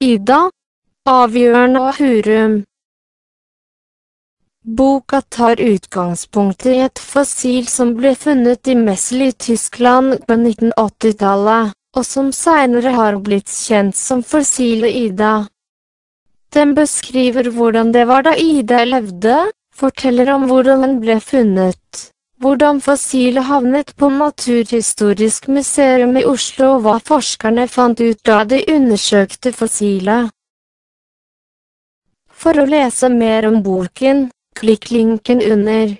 Ida. Avgjørende og Hurum. Boka tar utgangspunkt i et fossil som ble funnet i Messel i Tyskland på 1980-tallet, og som senere har blitt kjent som fossilet Ida. Den beskriver hvordan det var da Ida levde, forteller om hvordan den ble funnet, hvordan fossilet havnet på Naturhistorisk museum i Oslo og hva forskerne fant ut da de undersøkte fossilet. For å lese mer om boken, klikk linken under.